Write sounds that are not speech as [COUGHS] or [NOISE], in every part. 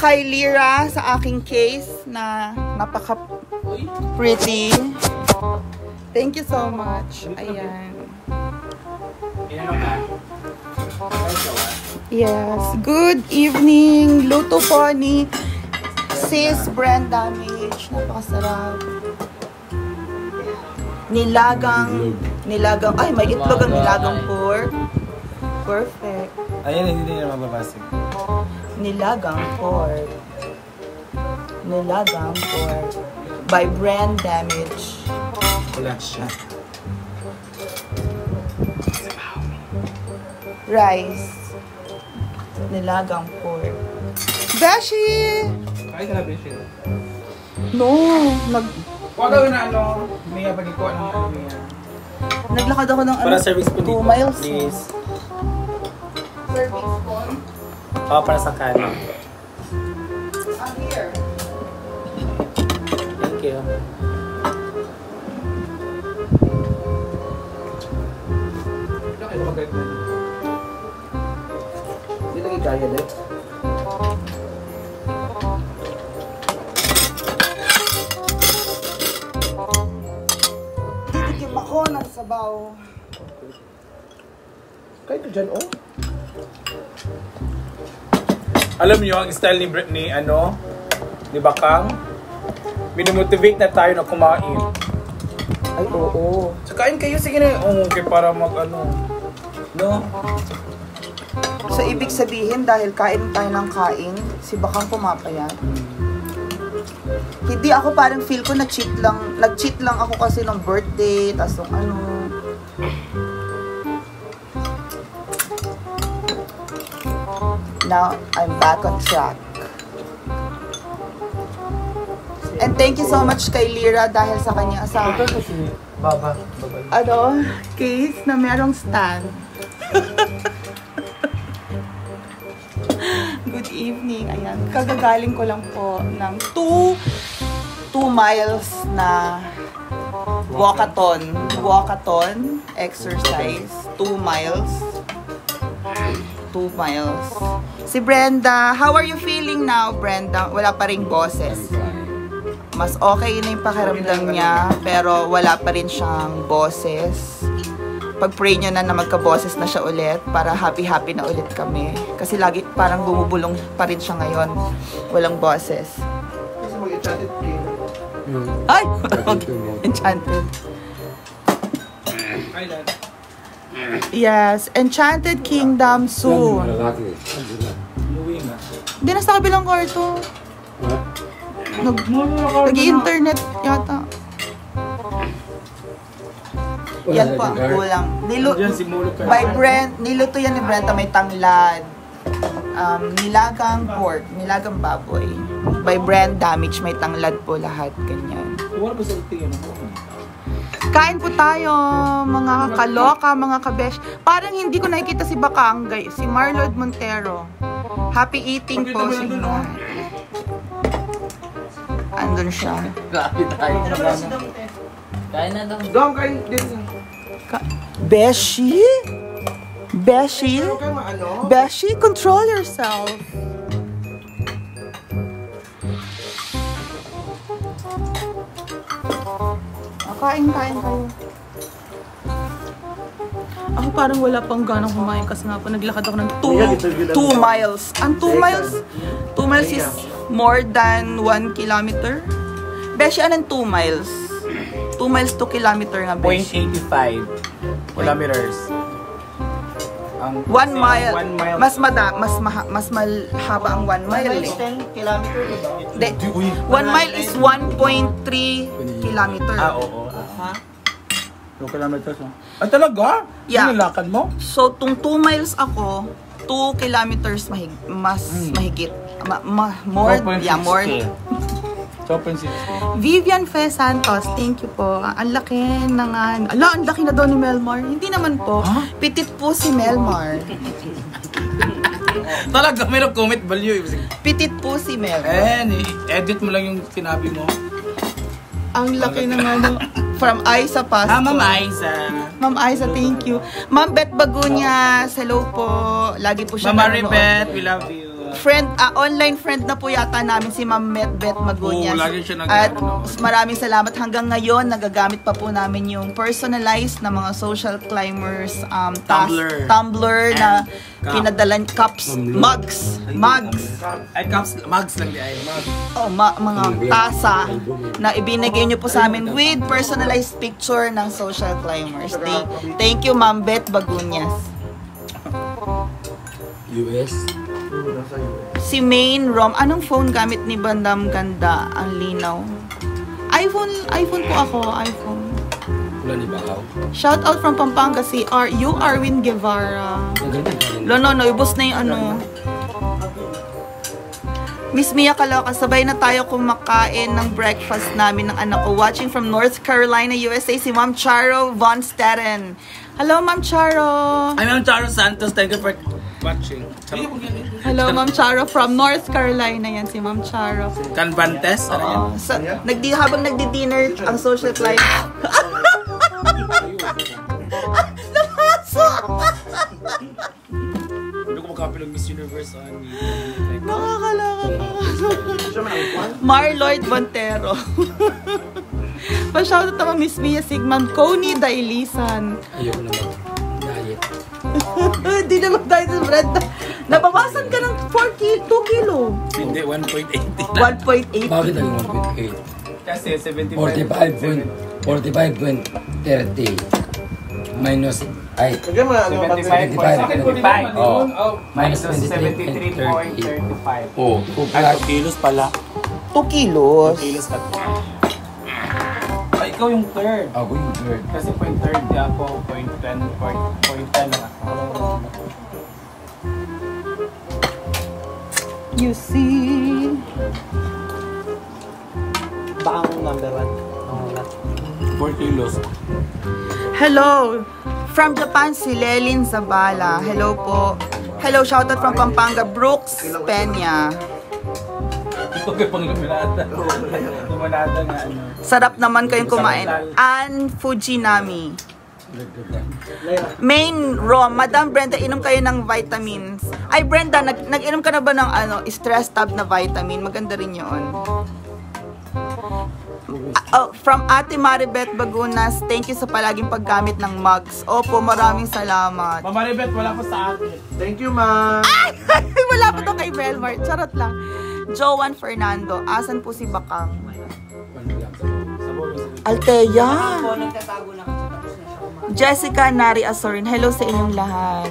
kay Lira sa aking case na napaka pretty. Thank you so much. Ayan. Yes. Good evening. Luto po ni Sis Brand Damage. Napakasarap. Nilagang, nilagang, ay may itlog ang nilagang pork. Perfect. Ayun, hindi na mababasag. Nilagang pork. Nilagang pork. By Brand Damage. Wala siya. Rice. Nilagang pork. Beshi! Ay, grabe siya. No, nag Huwag gawin na ano, may pagkikuha ng ano niya. naglakad ako ng Para ano, service po 2 dito, miles. please. Service po. Oo, para sa kanin. I'm here. Thank you. Hindi lagi kaya din. Titikim ako ng sabaw. Kahit dyan, oh. Alam niyo, ang style ni Britney, ano, ni Bakang, minomotivate na tayo na kumain. Ay, oo. So, kain kayo, sige na. Oh, okay, para mag, ano, no? So, ibig sabihin, dahil kain tayo ng kain, si Bakang pumapayat. Hindi ako parang feel ko na-cheat lang. Nag-cheat lang ako kasi ng birthday, tas yung ano. Now, I'm back on track. And thank you so much kay Lira dahil sa kanya asawa. kasi, baba, baba. ano, case na merong stand. [LAUGHS] Good evening. Ayan, kagagaling ko lang po ng 2 2 miles na walkathon. Walkathon exercise. 2 miles. 2 miles. Si Brenda, how are you feeling now, Brenda? Wala pa ring boses. Mas okay na yung pakiramdam niya, pero wala pa rin siyang boses. Pag-pray nyo na na magka-boses na siya ulit para happy-happy na ulit kami. Kasi lagi parang bumubulong pa rin siya ngayon. Walang boses. Kasi mag-enchanted king. Ay! [LAUGHS] Enchanted. Hi, Dad. Yes, Enchanted Kingdom soon. Hindi na sa kabilang kwarto. Nag, nag-internet yata. Yan po ang kulang. Ka. by Brent, niluto yan ni Brenta may tanglad. Um, nilagang pork, nilagang baboy. By Brand Damage, may tanglad po lahat. Ganyan. Kain po tayo, mga kaloka, mga kabesh. Parang hindi ko nakikita si Bakangay, si Marlord Montero. Happy eating po. Dun, oh. Andun siya. Grabe tayo. Kain na daw. Dong, kain din. Ka- Beshi? Beshi? Maano. Beshi, control yourself. Kain, kain kayo. Ako parang wala pang ganang kumain kasi nga po naglakad ako ng 2 2 miles. Ang 2 miles, 2 miles is more than 1 kilometer. Beshi, anong 2 miles? 2 miles, 2 kilometer nga, Beshi. 0.85 kilometers. Ang One mile. One mile. Mas mada, mas maha, mas mahaba ang one mile. Eh. 10 kilometer diba? De, Uy. one mile is 1.3 kilometer. Ah, oo. Ha? 2 kilometers. oh. Ah, talaga? Yeah. Yung lakad mo? So, tung 2 miles ako, 2 kilometers mahig, mas mahigit. Ma, ma, more, yeah, more. 2.60. Vivian Fe Santos, thank you po. Ang laki ng, ah, ala, ang laki na daw ni Melmar. Hindi naman po. Ha? Pitit po si Melmar. [LAUGHS] Talaga, may comment value. Pitit po si Melmar. Eh, edit mo lang yung sinabi mo. Ang laki ng ano, from Aiza Pastor. Ah, Ma'am Aiza. Ma'am Aiza, thank you. Ma'am Beth Bagunya, hello po. Lagi po siya nanonood. Ribet, we love you. Friend, ah, online friend na po yata namin si Ma'am Medbet Magunyas. Oo, lagi siya nag- At ano. maraming salamat hanggang ngayon nagagamit pa po namin yung personalized na mga social climbers um, task- Tumbler. tumbler na cup. pinadalan cups, mugs, mugs. Ay, cups, mugs lang di ay. Mugs. Oh, ma- mga tasa na ibinigay niyo po sa amin with personalized picture ng social climbers. Thank, thank you, Ma'am Beth Bagunyas. US. Si Main Rom, anong phone gamit ni Bandam Ganda? Ang linaw. iPhone, iPhone po ako, iPhone. Wala ni Bakaw. Shout out from Pampanga si R. You Arwin Guevara. Rin. No, no, no. Ibus na yung ano. Miss Mia Kaloka, sabay na tayo kumakain ng breakfast namin ng anak ko. Watching from North Carolina, USA, si Ma'am Charo Von Stetten. Hello, Ma'am Charo. Ay, Ma'am Charo Santos, thank you for watching. Hello, Ma'am Charo from North Carolina. Yan si Ma'am Charo. Canvantes, ano yan? Oo. Sa, nagdi, habang nagdi-dinner ang social climb. [LAUGHS] Hindi ko makapil ng Miss Universe on Nakakaloka. Marloyd Montero. [LAUGHS] Pa-shoutout naman Miss Mia Sigmund Coney Dailisan. Ayoko na. [LAUGHS] Hindi naman tayo sa bread. Nabawasan ka ng 4 kilo, 2 kilo. Hindi, 1.80 lang. 1.8. Bakit ang 1.8? Kasi 75. 45.30 minus ay 75. 75. Oh. Minus Minus 73.35. oh, 2 Ay, plus 2 kilos pala. 2 kilos. 2 kilos ka. Ikaw yung third. ako yung third. Kasi point third ako, point 10, point, point 10 lang ako. You see. Baka ang number one. Oh, 4 kilos. Hello. From Japan, si Lelin Zabala. Hello po. Hello, shoutout from Pampanga, Brooks Peña. Ito kayo pang luminada. Luminada nga ano. Sarap naman kayong kumain. Ann Fujinami. Main Rom, Madam Brenda, inom kayo ng vitamins. Ay, Brenda, nag nag-inom ka na ba ng ano, stress tab na vitamin? Maganda rin yun. Ah, oh, from Ate Maribeth Bagunas, thank you sa palaging paggamit ng mugs. Opo, maraming salamat. Mama Rebet, wala ko sa akin. Thank you, ma'am. Ay, [LAUGHS] wala pa to kay Belmar. Charot lang. Joan Fernando, asan po si Bakang? Altea. Jessica Nari Asorin, hello sa inyong lahat.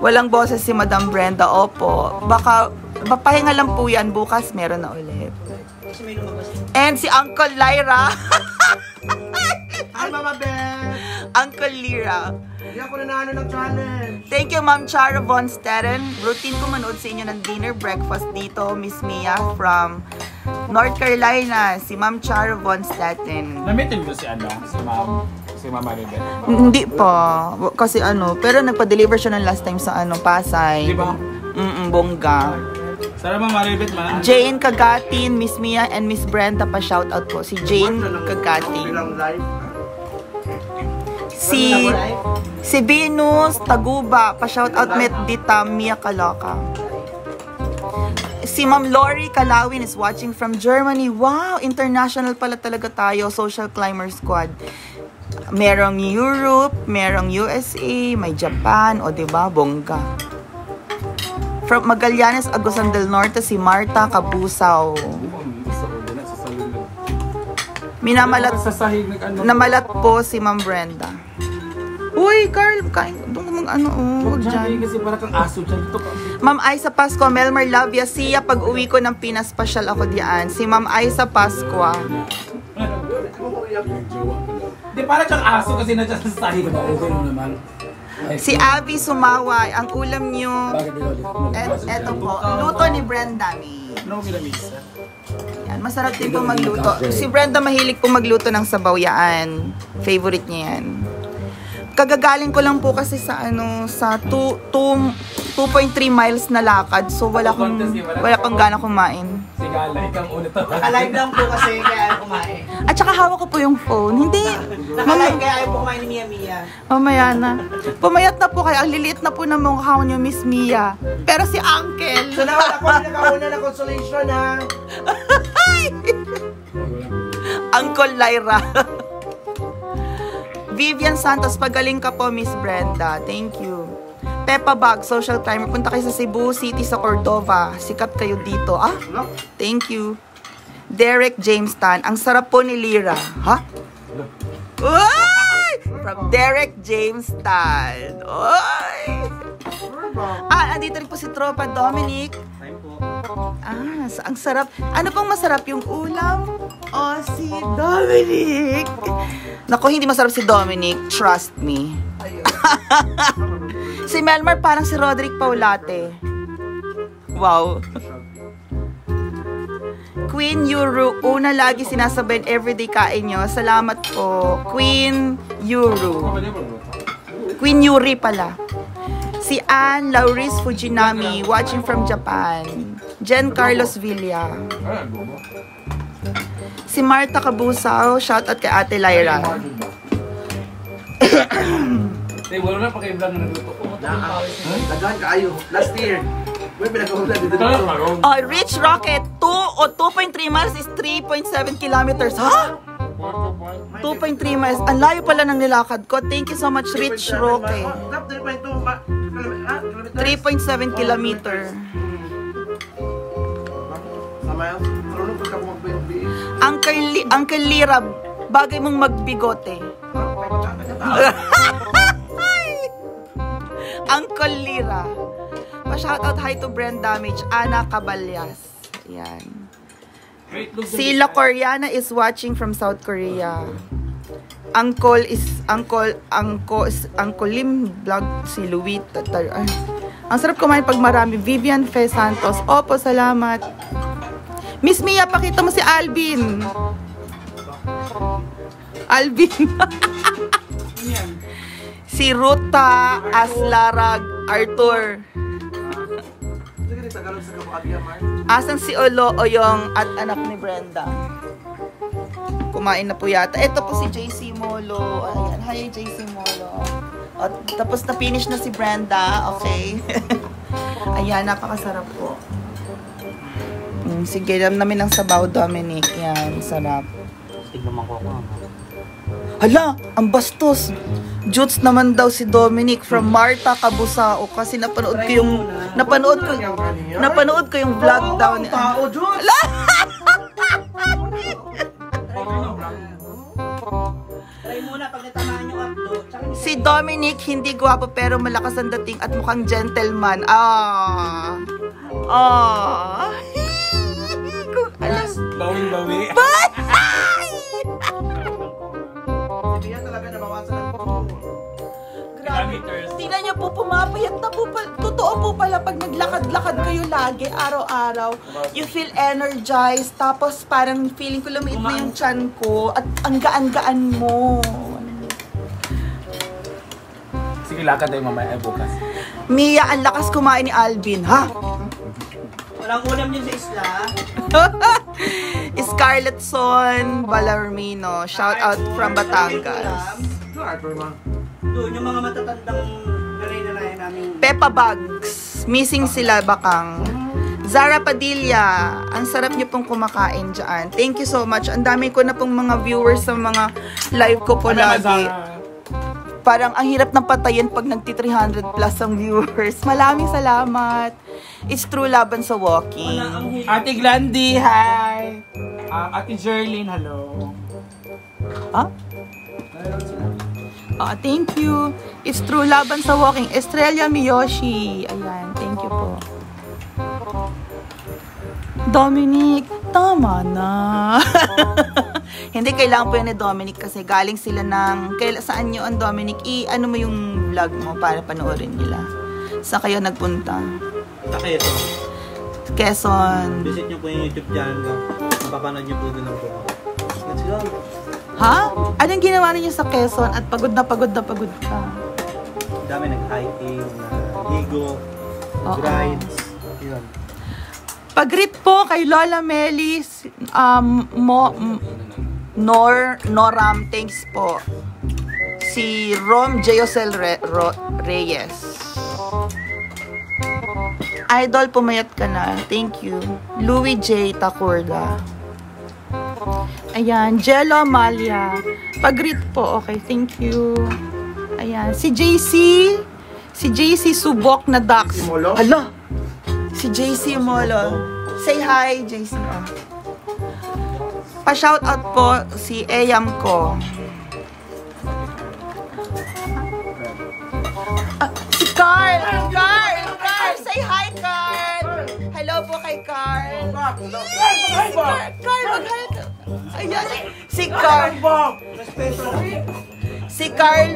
Walang boses si Madam Brenda, opo. Baka, papahinga lang po yan, bukas meron na ulit. And si Uncle Lyra, Hi, Mama Beth. [LAUGHS] Uncle Lyra. Hindi ako nanalo ng challenge. Thank you, Ma'am Chara Von Stetten. Routine ko manood sa inyo ng dinner breakfast dito, Miss Mia from North Carolina, si Ma'am Chara Von Stetten. Namitin ko si ano, si Ma'am, si Mama Rebet. Hindi pa. Kasi ano, pero nagpa-deliver siya ng last time sa ano, Pasay. Di ba? Mm bongga. Sana Mama Rebet, ma. Jane Kagatin, Miss Mia, and Miss Brenda pa shoutout po. Si Jane Kagatin. Bilang live. Si si Venus Taguba pa shoutout met Dita Mia Kaloka. Si Ma'am Lori Kalawin is watching from Germany. Wow, international pala talaga tayo, Social Climber Squad. Merong Europe, merong USA, may Japan, o 'di ba, bongga. From Magallanes, Agusan del Norte, si Marta Kabusaw. Minamalat. Namalat po si Ma'am Brenda. Uy, Carl, kain ka mag ano, oh, wag Diyan, dyan. kasi parang kang aso dyan. Ito ka. Ma'am Aiza Pasqua, Melmer Lavia, siya pag uwi ko ng Pinas, pasyal ako diyan. Si Ma'am Aiza Pasqua. Di parang kang aso kasi na dyan sa sahig. Okay naman. Si Abby Sumaway, ang ulam nyo, et, eto po, luto ni Brenda. Ginamisa? Yan, masarap din po magluto. Si Brenda mahilig po magluto ng sabaw yan. Favorite niya yan. Kagagaling ko lang po kasi sa ano, sa 2, 2.3 miles na lakad. So wala kong, wala pang gana kumain. Si Gala, ikaw ulit. Alive lang po kasi kaya kumain. At Tsaka hawak ko po yung phone. Hindi. Nakalive Mama, kaya ayaw po kumain ni Mia Mia. mamaya na. Pumayat na po kayo. Ang liliit na po ng mukha niyo, Miss Mia. Pero si Uncle. So nawala ko ang pinakauna na consolation ha. [LAUGHS] Uncle Lyra. Vivian Santos, pagaling ka po, Miss Brenda. Thank you. Peppa Bag, social climber. Punta kayo sa Cebu City, sa Cordova. Sikat kayo dito. Ah, thank you. Derek James Tan. Ang sarap po ni Lira. Ha? Uy! From Derek James Tan. Uy! Ah, andito rin po si Tropa Dominic. Ah, ang sarap. Ano pong masarap yung ulam? O, si Dominic. Nako, hindi masarap si Dominic. Trust me. [LAUGHS] si Melmar parang si Roderick Paulate. Wow. Queen Yuru, una lagi sinasabayin everyday kain nyo. Salamat po. Queen Yuru. Queen Yuri pala. Si Ann Lauris Fujinami, watching from Japan. Jen Carlos Villa. Si Marta Cabusao, shout out kay Ate Lyra. [COUGHS] Eh, wala na pa kayo vlog na nagluto ko. Dagan kaayo. Last year. May pinakauna dito dito. Oh, Rich Rocket, 2 o 2.3 miles is 3.7 kilometers. Ha? 2.3 miles. Ang layo pala ng nilakad ko. Thank you so much, Rich Rocket. Tap 3.2 ma- kilome- ah, kilometers. 3.7 kilometer. Miles. Marunong pagka Lira, bagay mong magbigote. Uncle [LAUGHS] Lira. Pa-shoutout hi to Brand Damage, Ana Caballas. Yan. Si La Koreana is watching from South Korea. Uncle is Uncle Uncle Uncle Lim vlog si Louis Tatar. Ang sarap kumain pag marami. Vivian Fe Santos. Opo, salamat. Miss Mia, pakita mo si Alvin. Alvin. [LAUGHS] si Ruta Aslarag Arthur. Asan si Olo Oyong at anak ni Brenda? Kumain na po yata. Ito po si JC Molo. Ayan. Hi, JC Molo. At tapos na finish na si Brenda. Okay. [LAUGHS] Ayan, napakasarap po. Mm, sige, namin ng sabaw, Dominic. Yan, sarap. Tignan mo ko ako. Hala, ang bastos. Jutes naman daw si Dominic from Marta Cabusao kasi napanood ko yung napanood ko napanood ko yung vlog daw ni tao, Diyos! Try muna pag natamaan yung updo. Tsaka Si Dominic hindi gwapo pero malakas ang dating at mukhang gentleman. Ah. Ah. Bawing-bawi. Si Mia talaga nabawasan ng buto. Grabe. Tingnan niyo po, pumapayat na po. pa- Totoo po pala pag naglakad-lakad kayo lagi, araw-araw, you feel energized. Tapos parang feeling ko lumiit na yung chan ko. At ang gaan-gaan mo. Sige, lakad tayo mamaya bukas. Mia, ang lakas kumain ni Alvin, ha? Walang ulam yun sa isla. [LAUGHS] [LAUGHS] Scarlett Son Balarmino. Shout out from Batangas. Doon yung mga matatandang nanay-nanay namin. Peppa Bugs. Missing sila bakang. Zara Padilla, ang sarap niyo pong kumakain dyan. Thank you so much. Ang dami ko na pong mga viewers sa mga live ko po lagi. Parang ang hirap ng patayin pag nagti 300 plus ang viewers. [LAUGHS] Maraming salamat. It's true laban sa walking. Ate Glandy, hi! Ah, Ate Jerlyn, hello. Ah? Ah, thank you. It's true laban sa walking. Estrella Miyoshi. Ayan, thank you po. Dominic, tama na. [LAUGHS] Hindi kailangan po yan ni Dominic kasi galing sila ng... Kaila, saan nyo ang Dominic? I-ano mo yung vlog mo para panoorin nila. Saan kayo nagpunta? Saka ito. Quezon. Visit nyo po yung YouTube channel ko. Mapapanood nyo po doon ang buo. Let's go. Ha? Anong ginawa ninyo sa Quezon at pagod na pagod na pagod ka? Dami nag-hiking, nag-higo, Oo. rides. Yun. Pag-greet po kay Lola Melis, um, mo, Nor, Noram, thanks po. Si Rom Josel Re, Ro, Reyes. Idol, pumayat ka na. Thank you. Louis J. Takurda. Ayan, Jello Amalia. Pag-greet po, okay. Thank you. Ayan, si JC. Si JC Subok na Dax. Si Molo? Hala! Si JC Molo. Say hi, JC. Oh. Pa-shoutout po si Eyam ko. Ah, si Carl! Carl! Carl! Say hi, Carl! Hello po kay Carl. Si Carl, Carl, mag-hi ka. Si Carl. Si Carl.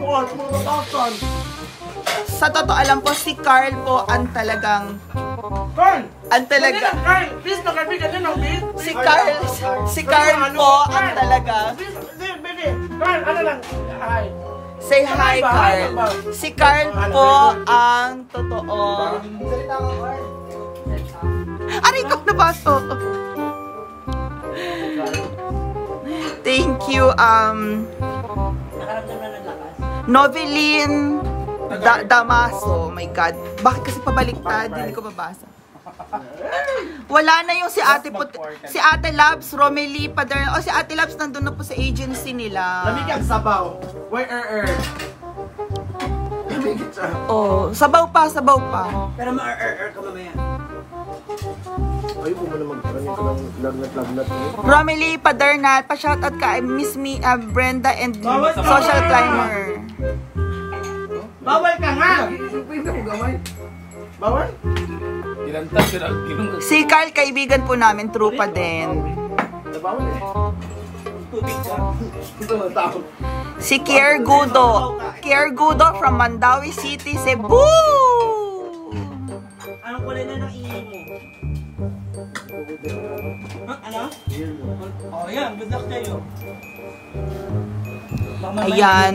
Sa totoo alam po, si Carl po ang talagang... Carl! Ang talaga... Carl! Please, nakabigyan niya ng beat. Si Carl, si Carl po ang talaga... Please, baby. Carl, ano lang? Hi. Say hi, Carl. Si Carl po ang totoo. Aray ko, nabaso. Thank you, um... Noveline da Damaso. Oh my God. Bakit kasi pabaliktad? Hindi ko mabasa. [LAUGHS] Wala na yung si Ate Put si Ate Labs, Romely Pader. O si Ate Labs nandun na po sa agency nila. Lamig ang sabaw. Where er er? Lamig. Oh, sabaw pa, sabaw pa. Pero ma-er-er ka mamaya. Ayaw ko mo na mag-ano ko ng lagnat-lagnat eh. Romely Padernat, pa-shoutout ka, Miss Me, uh, Brenda and Social Climber. Bawal ka nga! Bawal? Si Carl, kaibigan po namin, trupa din. Eh. Si Kier Gudo. Kier Gudo from Mandawi City, Cebu! Anong kulay na ng ingay mo? Ano? Oh, yan. Good luck kayo. Ayan.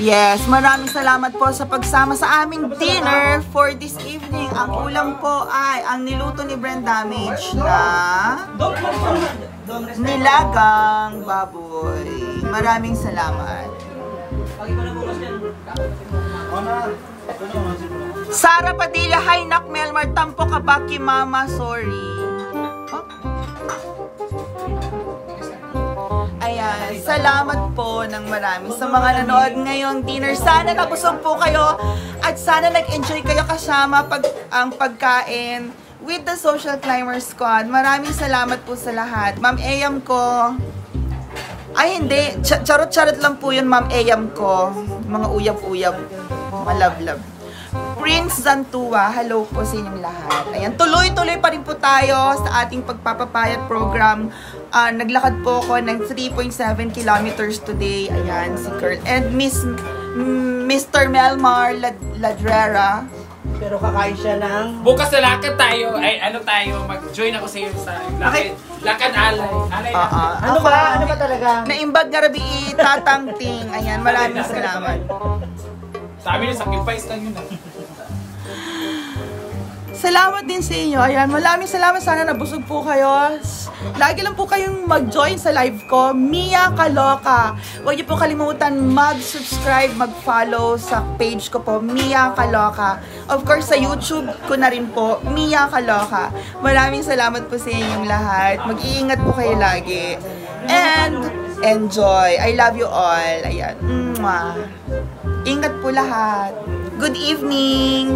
Yes, maraming salamat po sa pagsama sa aming dinner for this evening. Ang ulam po ay ang niluto ni Brand Damage na nilagang baboy. Maraming salamat. Sara Padilla, hi Nak Melmar, tampo ka ba kay Mama? Sorry. Oh. Ayan, salamat po ng marami sa mga nanood ngayong dinner. Sana nabusog po kayo at sana nag-enjoy kayo kasama pag, ang pagkain with the Social Climber Squad. Maraming salamat po sa lahat. Ma'am Eyam ko, ay hindi, Ch- charot-charot lang po yun Ma'am Eyam ko. Mga uyab-uyab, love-love. Prince Zantua, hello po sa inyong lahat. Ayan, tuloy-tuloy pa rin po tayo sa ating pagpapapayat program. Ah, naglakad po ako ng 3.7 kilometers today. Ayan, si Curl. And Miss Mr. Melmar Lad- Ladrera. Pero kakain siya ng... Bukas na lakad tayo. Ay, ano tayo, mag-join ako sa iyo sa lakad, lakad alay. Alay na. ah. Ano ba? Ano ba talaga? Naimbag na rabi tatangting. Ayan, maraming salamat. Sabi niya, sacrifice lang yun. ah. Salamat din sa inyo. Ayan, maraming salamat. Sana nabusog po kayo. Lagi lang po kayong mag-join sa live ko. Mia Kaloka. Huwag niyo po kalimutan mag-subscribe, mag-follow sa page ko po, Mia Kaloka. Of course, sa YouTube ko na rin po, Mia Kaloka. Maraming salamat po sa inyong lahat. Mag-iingat po kayo lagi. And enjoy. I love you all. Ayan. Mwah. Ingat po lahat. Good evening.